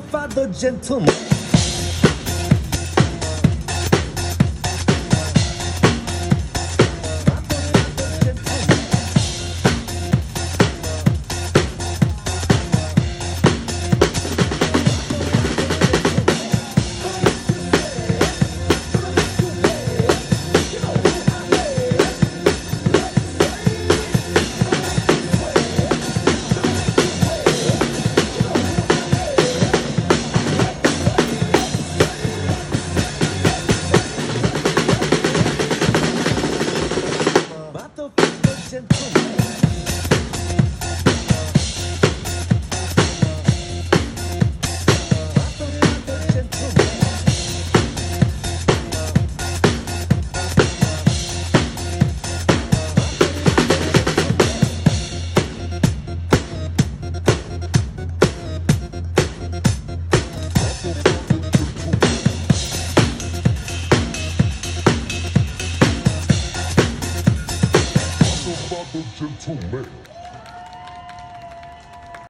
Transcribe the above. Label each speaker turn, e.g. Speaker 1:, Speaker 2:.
Speaker 1: Father, father, gentleman.
Speaker 2: Trên.